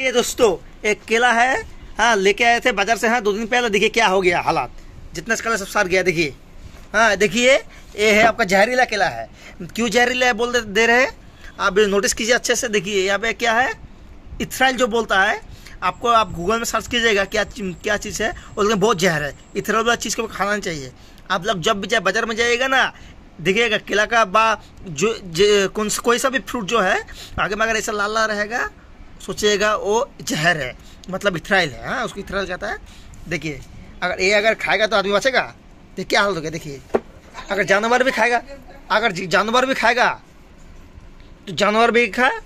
ये दोस्तों एक केला है। हाँ लेके आए थे बाज़ार से। हाँ दो दिन पहले देखिए क्या हो गया हालात। जितना इसका सब सार गया देखिए। हाँ देखिए ये है आपका जहरीला केला है। क्यों जहरीला है बोल दे, रहे हैं? आप नोटिस कीजिए अच्छे से। देखिए यहाँ पे क्या है? इथराइल जो बोलता है आपको आप गूगल में सर्च कीजिएगा क्या क्या चीज़ है उसमें बहुत जहर है। इथराइल वाला चीज़ को खाना नहीं चाहिए। आप लोग जब भी जाए बाज़ार में जाइएगा ना देखिएगा केला का बा जो, जो कौन कोई सा भी फ्रूट जो है आगे में अगर ऐसा लाल लाल रहेगा सोचिएगा वो जहर है मतलब इथराइल है हाँ उसको इथराइल कहता है। देखिए, अगर ये अगर खाएगा तो आदमी बचेगा। तो क्या हाल होगा देखिए। अगर जानवर भी खाएगा, अगर जानवर भी खाएगा तो जानवर भी खाए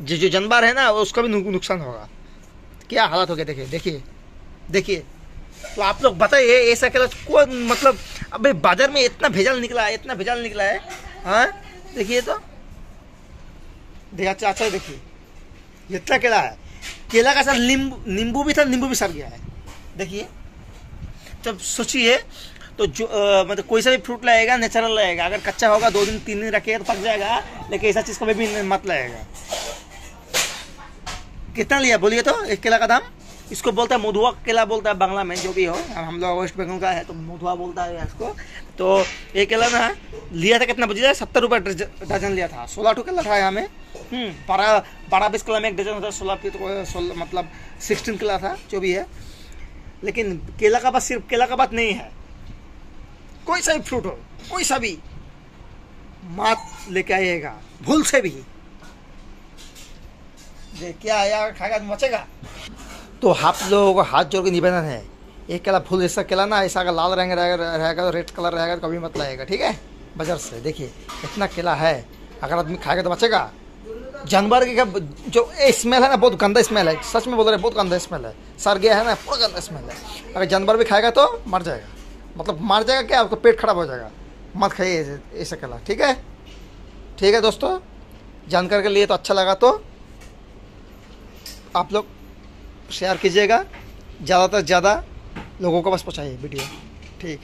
जो जो जानवर है ना उसका भी नुकसान होगा। क्या हालत हो गया, देखिए देखिए देखिए। तो आप लोग बताइए ऐसा केला कोई मतलब अबे बाज़ार में इतना भेजल निकला है, इतना भेजल निकला है हाँ देखिए तो। देखिए अच्छा अच्छा देखिए। इतना केला है। केला का साथ नींबू नींबू भी था नींबू भी सड़ गया है। देखिए जब सोचिए तो जो आ, मतलब कोई सा भी फ्रूट लगेगा नेचुरल लगेगा अगर कच्चा होगा दो दिन तीन दिन रखेगा तो पक जाएगा लेकिन ऐसा चीज़ कभी भी मत लगेगा कितना लिया? बोलिए तो एक केला का दाम? इसको बोलता है मधुआ केला बोलता है बांग्ला में जो भी हो। हम लोग वेस्ट बंगाल का है तो मधुआ बोलता है इसको। तो ये केला ना लिया था कितना बजी? सत्तर रुपये डजन लिया था। सोलह टू केला था यहाँ में। हम्म, बारह बारह बीस किला में एक डजन होता सोलह तो सोलह मतलब सिक्सटीन किला था जो भी है। लेकिन केला का बात सिर्फ़ केला का बात नहीं है। कोई सा भी फ्रूट हो कोई सा भी मात लेके आइएगा भूल से भी। क्या आया खाएगा तो बचेगा तो आप लोगों को हाथ जोड़ के निवेदन है। एक केला फूल ऐसा केला ना, ऐसा अगर लाल रंग रहेगा रहेगा तो रेड कलर रहेगा तो कभी मत लाएगा, ठीक है? बाज़ार से, देखिए, इतना केला है, अगर आदमी खाएगा तो बचेगा। जानवर की जो स्मेल है ना, बहुत गंदा स्मेल है। सच में बोल रहे बहुत गंदा स्मेल है। सर गया है ना, पूरा गंदा स्मेल है। अगर जानवर भी खाएगा तो मर जाएगा। मतलब मर जाएगा क्या? आपका पेट खराब हो जाएगा। मत खाइए ऐसा केला, ठीक है? ठीक है दोस्तों? जानकारी के लिए तो अच्छा लगा तो आप लोग शेयर कीजिएगा। ज़्यादा से ज़्यादा लोगों को बस पहुँचाइए वीडियो। ठीक।